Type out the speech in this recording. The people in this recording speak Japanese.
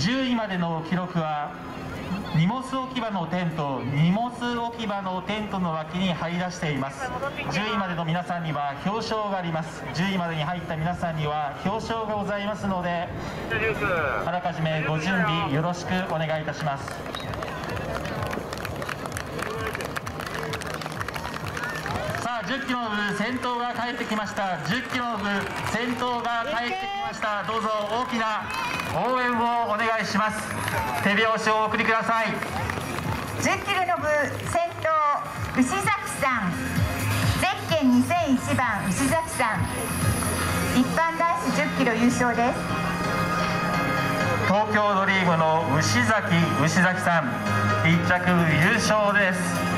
10位までの記録は荷物置き場のテント荷物置き場のテントの脇に張り出しています。10位までの皆さんには表彰があります。10位までに入った皆さんには表彰がございますのであらかじめご準備よろしくお願いいたします。さあ10キロの部先頭が帰ってきました。10キロの部先頭が帰ってきました。どうぞ大きな応援をお願いします。手拍子をお送りください。10キロの部先頭牛崎さん。ゼッケン2001番牛崎さん。一般男子10キロ優勝です。東京ドリームの牛崎牛崎さん。1着優勝です